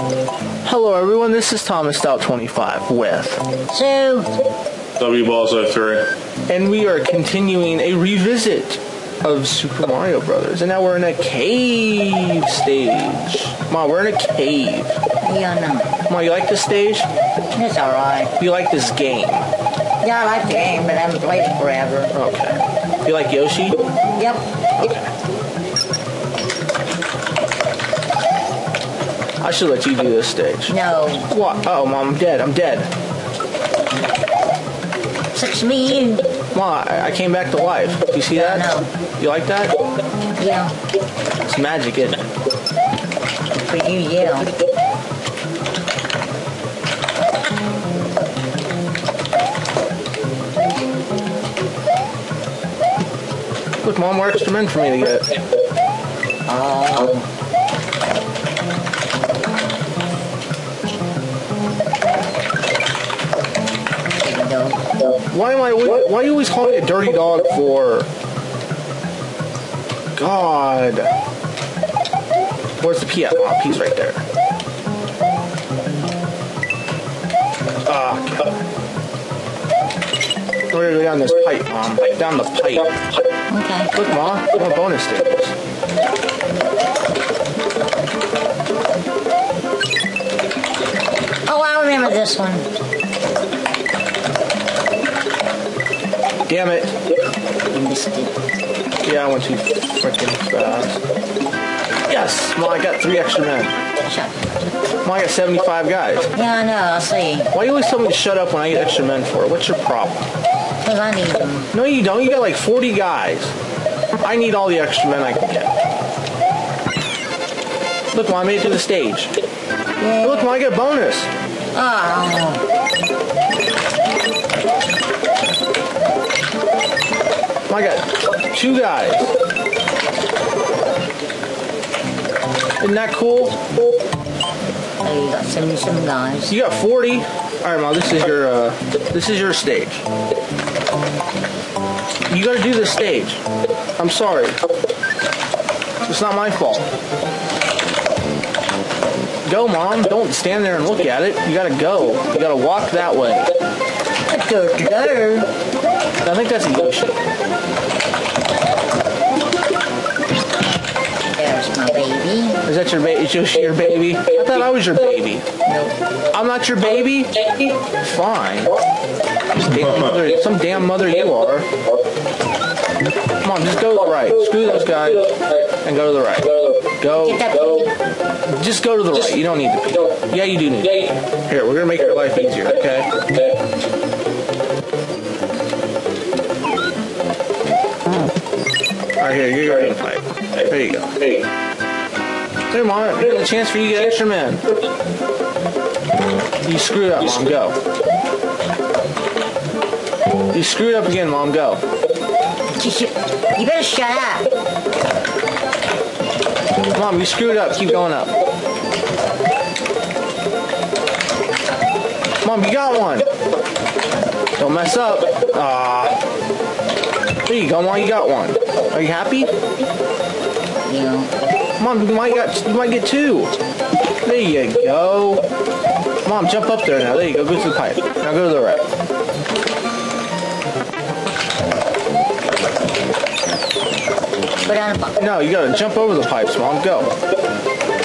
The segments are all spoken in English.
Hello, everyone. This is Thomas Stout 25 with, Sue. W Balls 03. and we are continuing a revisit of Super Mario Brothers. And now we're in a cave stage. Mom, we're in a cave. Yeah, no. Mom, you like this stage? It's alright. You like this game? Yeah, I like the game, but I haven't played it forever. Okay. You like Yoshi? Yep. I should let you do this stage. No. What? Oh, Mom, I'm dead. I'm dead. Such me. Mom, I I came back to life. Do you see that? No. You like that? Yeah. It's magic, isn't it? For you, yeah. Look, Mom, more extra men for me to get. Oh. Why am I? Why are you always calling me a dirty dog for? God. Where's the P at? Oh, P's right there. Ah. God. We're gonna go down this pipe, Mom. Down the pipe. Okay. Look, Mom. More bonus stages. Oh, I remember this one. Damn it. You missed it. Yeah, I went too freaking fast. Yes, Mom. I got three extra men. Shut. Mom, I got 75 guys. Yeah, I know. I'll see. Why do you always tell me to shut up when I get extra men for it? What's your problem? Because I need them. No, you don't. You got like 40 guys. I need all the extra men I can get. Look, Mom, I made it to the stage. Yeah. Look, Mom, I get a bonus. Oh. I got two guys. Isn't that cool? Oh, you got 77 guys. You got 40. All right, Mom, this is your uh, this is your stage. You got to do this stage. I'm sorry. It's not my fault. Go, Mom. Don't stand there and look at it. You gotta go. You gotta walk that way. Go, go. I think that's Yoshi. There's my baby. Is that your baby? Is Yoshi your baby? I thought I was your baby. Nope. I'm not your baby? Fine. Some damn mother, some damn mother you are. Come on, just go to the right. Screw those guys and go to the right. Go. Just go to the right. You don't need to pee. Yeah, you do need to pee. Here, we're gonna make your life easier, okay? Alright, here, you go to the pipe. There you go. There, Mom, there's a chance for you to get extra men. You screwed up, Mom, go. You screwed up again, Mom, go. You better shut up. Mom, you screwed up. Keep going up. Mom, you got one. Don't mess up. Ah. There you go, Mom. You got one. Are you happy? Yeah. Mom, you might got you might get two. There you go. Mom, jump up there now. There you go. Go to the pipe. Now go to the right. Put on a bu- No, you gotta jump over the pipes, Mom. Go.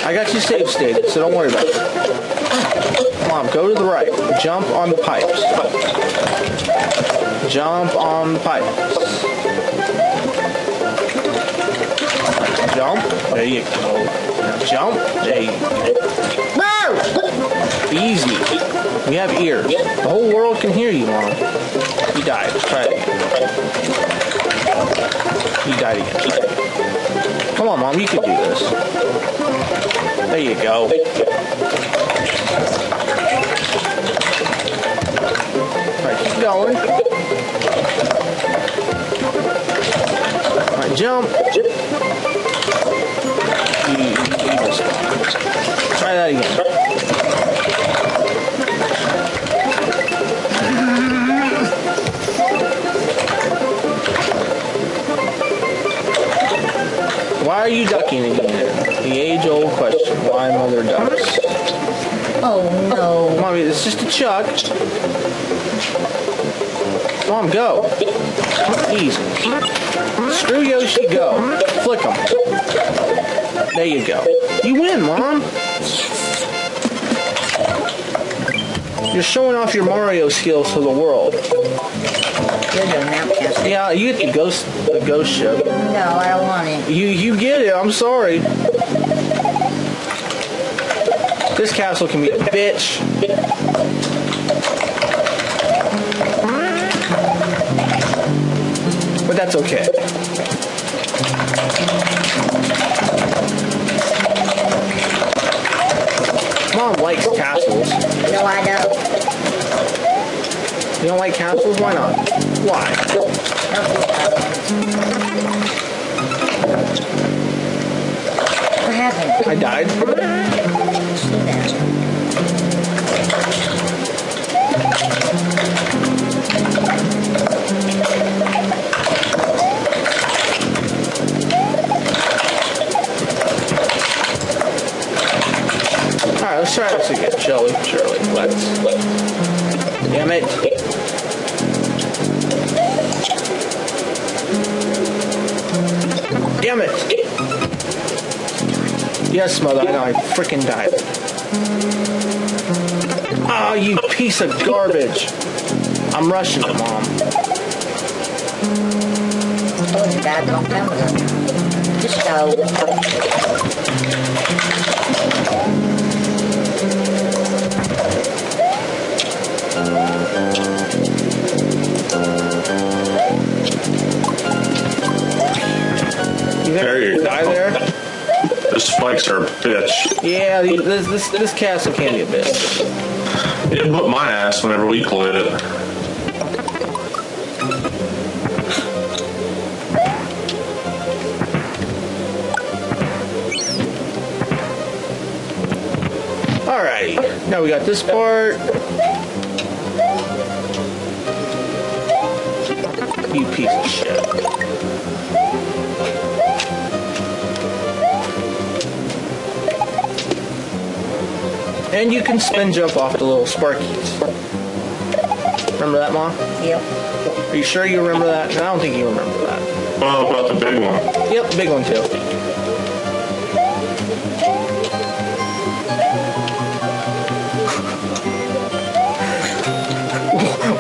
I got you save stated, so don't worry about it. Mom, go to the right. Jump on the pipes. Jump on the pipes. Jump. There you go. Jump. There you go. Easy. We have ears. The whole world can hear you, Mom. You died. Try it again. You died again. Try it again. Come on, Mom. You can do this. There you go. Alright, keep going. Jump. You, you just, try that again. Why are you ducking again? The age-old question. Why mother ducks? Oh no. Mommy, it's just a chuck. Mom, go. Easy. Screw Yoshi, go. Flick him. There you go. You win, Mom. You're showing off your Mario skills to the world. You're doing that, Yeah, you get the ghost, the ghost ship. No, I don't want it. You you get it. I'm sorry. This castle can be a bitch. But that's okay. I. You don't like castles? Why not? Why? What happened? I died. Alright, let's try this again, shall we? Surely. Let's. let Damn it. Damn it! Yes, mother, I know, I freaking died. Oh, you piece of garbage! I'm rushing it, Mom. told you that a long time ago. Just go. Are a bitch. Yeah, this, this, this castle can be a bitch. It whipped my ass whenever we played it. Alright, now we got this part. You piece of shit. And you can spin jump off the little sparkies. Remember that, Mom? Yep. Are you sure you remember that? I don't think you remember that. What about the big one? Yep, the big one too.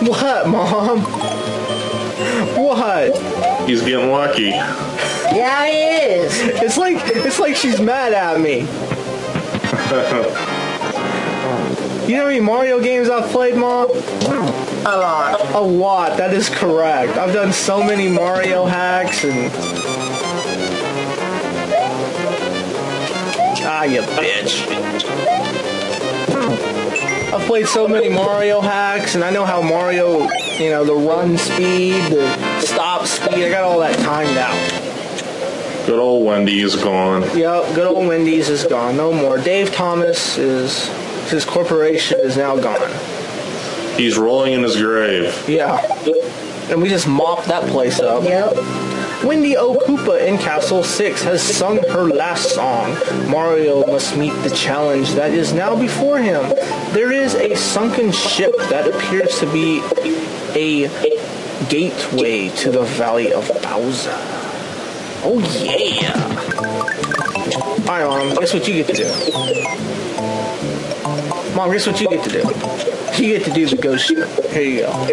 What, Mom? What? He's getting lucky. Yeah, he is. It's like it's like she's mad at me. You know how many Mario games I've played, Mom? A lot. A lot. That is correct. I've done so many Mario hacks and. Ah, you bitch. I've played so many Mario hacks, and I know how Mario, you know, the run speed, the stop speed. I got all that timed out. Good old Wendy's gone. Yep, good old Wendy's is gone. No more. Dave Thomas is. His corporation is now gone. He's rolling in his grave. Yeah. And we just mopped that place up. Yep. Wendy O. Koopa in Castle 6 has sung her last song. Mario must meet the challenge that is now before him. There is a sunken ship that appears to be a gateway to the Valley of Bowser. Oh yeah! Alright, Mom, guess what you get to do? Mom, guess what you get to do? You get to do the ghost ship. Here you go.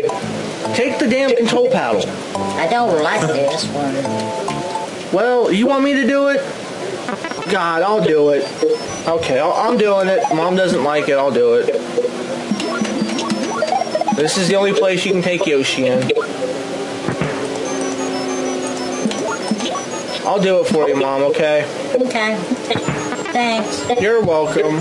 Take the damn control paddle. I don't like this one. Well, you want me to do it? God, I'll do it. Okay, I'll, I'm doing it. Mom doesn't like it. I'll do it. This is the only place you can take Yoshi in. I'll do it for you, Mom, okay? Okay. Thanks. You're welcome.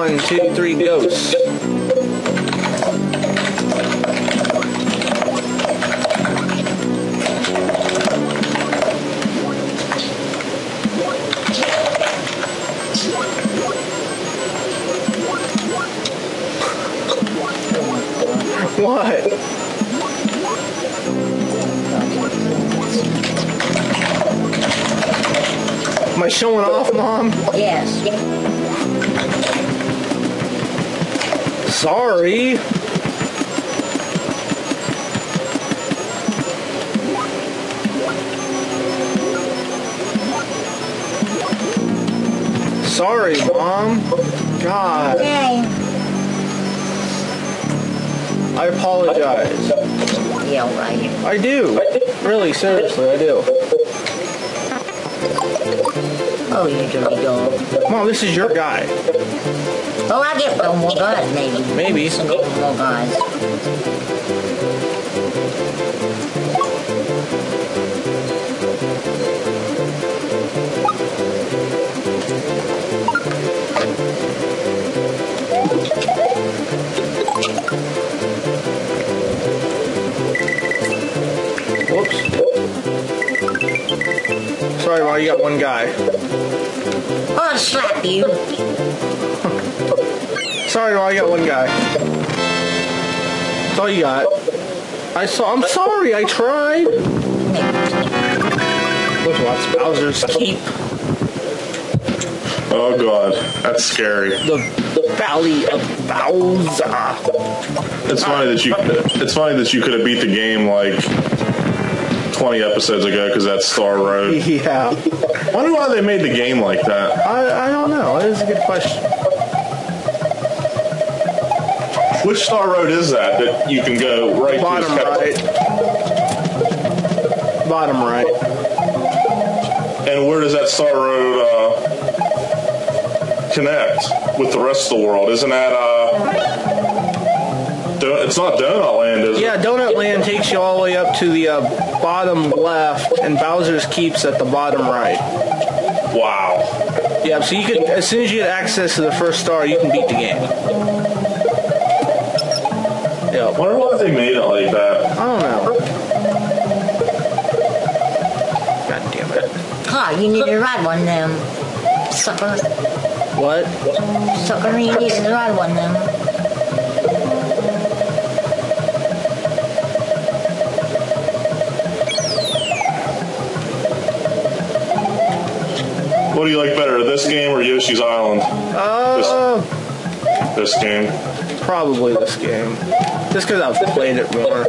One, two, three, ghosts. What? Am I showing off, Mom? Yes. Sorry. Sorry, Mom. God. I apologize. Yeah, right. I do. Really, seriously, I do. Oh, you dirty dog. Mom, this is your guy. Oh, I get one more guys, maybe. Maybe. Some more guys. Sorry, Mom, you got one guy. Oh, I'll slap you. Sorry, Mom, you got one guy. That's all you got. I saw. I'm sorry. I tried. Look, what's Bowser's keep? Oh god, that's scary. The, the Valley of Bowser. It's funny that you. It's funny that you could have beat the game like 20 episodes ago because that's Star Road. Yeah. Wonder why they made the game like that. I, I don't know. That is a good question. Which Star Road is that that you can go right Bottom to? right. Bottom right. And where does that Star Road uh, connect with the rest of the world? Isn't that uh? Don- it's not Donut Land, is it? Yeah, Donut Land takes you all the way up to the uh, bottom left, and Bowser's Keep's at the bottom right. Wow. Yeah, so you can, as soon as you get access to the first star, you can beat the game. Yeah, Wonder why they made it like that. I don't know. God damn it. Ha, you need to ride one them. Sucker. What? Sucker, you need to ride one them. What do you like better, this game or Yoshi's Island? Uh, This game. probably this game. Just because I've played it more.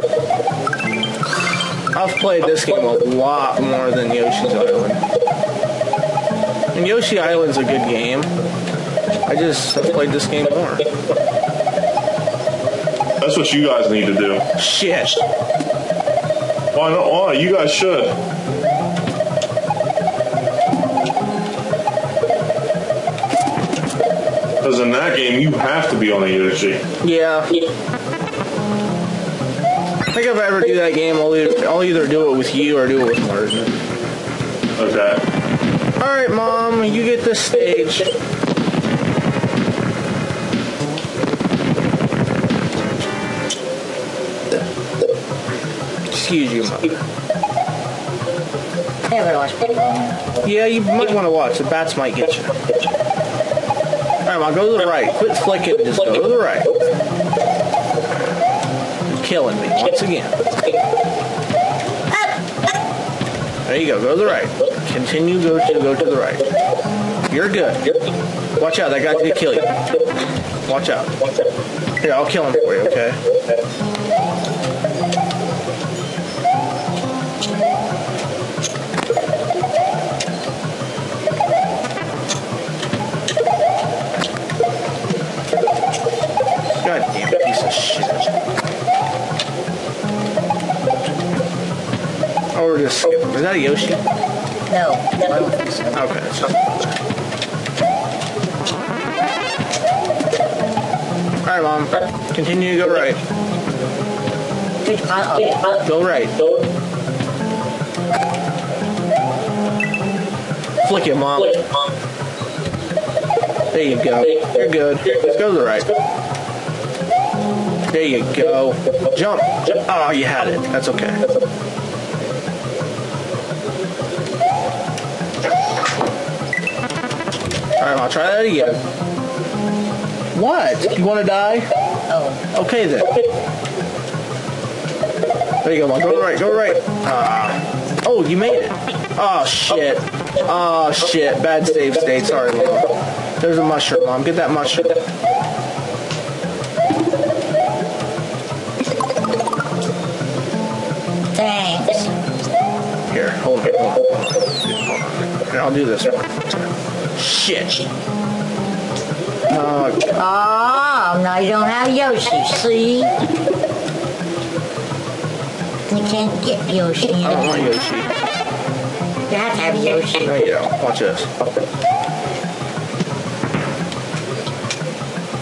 I've played this game a lot more than Yoshi's Island. And Yoshi Island's a good game. I just have played this game more. That's what you guys need to do. Shit. Why not? Why? You guys should. Game, you have to be on a Yoshi. Yeah. I think if I ever do that game, I'll either, I'll either do it with you or do it with Martin. Okay. All right, Mom, you get this stage. Excuse you, Mother. Never watch. Yeah, you might want to watch. The bats might get you. Right, Mom, go to the right. Quit flicking and just go to the right. You're killing me once again. There you go. Go to the right. Continue. Go to go to the right. You're good. Watch out. That guy's gonna kill you. Watch out. Here, I'll kill him for you. Okay. Is that a Yoshi? No, I don't think so. Okay. Alright, Mom. Continue to go right. Which part of it? Go right. Flick it, Mom. There you go. You're good. Let's go to the right. There you go. Jump. Oh, you had it. That's okay. I'll try that again. What? You want to die? Oh, Okay then. There you go, Mom. Go to the right. Go right. Ah. Oh, you made it. Oh shit. Oh shit. Bad save state. Sorry, mom. There's a mushroom, mom. Get that mushroom. Thanks. Here, hold on, hold on. Hold on. Here, I'll do this one. Shit. Oh, now you don't have Yoshi, see? You can't get Yoshi. I don't want You have to have Yoshi. No, you don't. Watch this.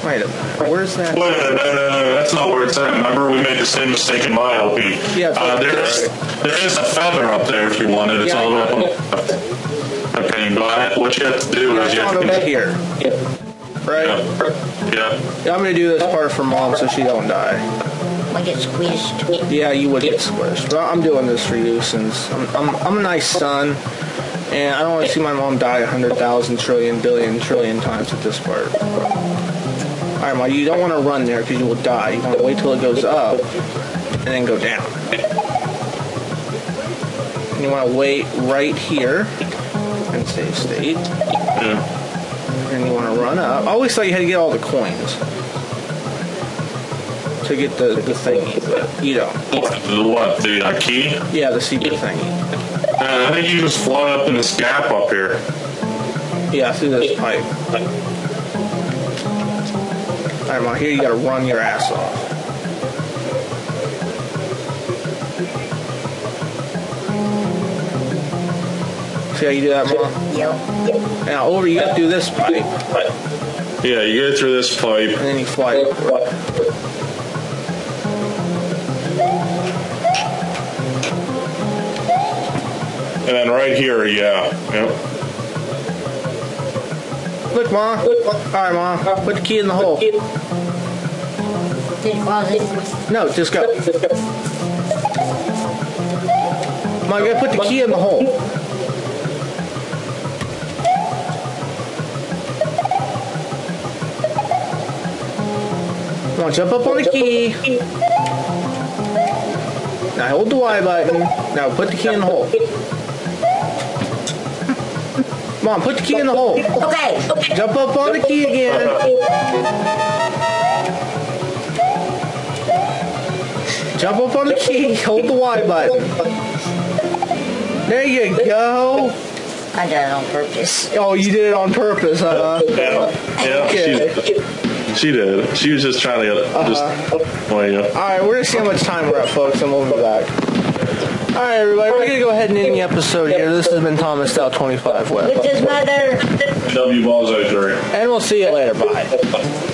Wait a minute. Where's that? Wait, no, no, no, no, that's not where it's at. Remember, we made the same mistake in my LP. Yeah, uh, there's there is a feather up there if you want it. It's Yeah, all I up on know. the left. Okay, go ahead. What you have to do is you on have over to. here. Right? Yeah. yeah. Yeah, I'm gonna do this part for mom so she don't die. I get squeezed. Yeah, you would get squished. But I'm doing this for you since I'm, I'm, I'm a nice son, and I don't want to see my mom die a hundred thousand trillion billion trillion times at this part. All right, mom, you don't want to run there because you will die. You want to wait till it goes up and then go down. And you want to wait right here and save state. yeah. And you want to run up. I always thought you had to get all the coins to get the, the thingy, but you don't. The what? The uh, key? Yeah, the secret thingy. Uh, I think you just fly up in this gap up here. Yeah, through this pipe. Alright, well, here you gotta run your ass off. See how you do that, Mom? Yep. Now, over, you gotta do this pipe, Yeah, you get through this pipe. and then you fly And then right here, yeah. Yep. Look, Mom. Alright, Mom. Put the key in the hole. No, just go. Mom, you gotta put the key in the hole. Come on, jump up on the key. Now hold the Y button. Now put the key in the hole. Mom, put the key in the hole. Okay. Jump up on the key again. Jump up on the key. Hold the Y button. There you go. I did it on purpose. Oh, you did it on purpose, huh? Yeah. Yeah. Okay. She, she did. She was just trying to get uh-huh. just. Well, yeah. All right, we're gonna see how much time we're at, folks, and we'll be back. All right, everybody, we're gonna go ahead and end the episode here. This has been Thomas Dow 25 Web, With his mother. W balls out and we'll see you later. Bye.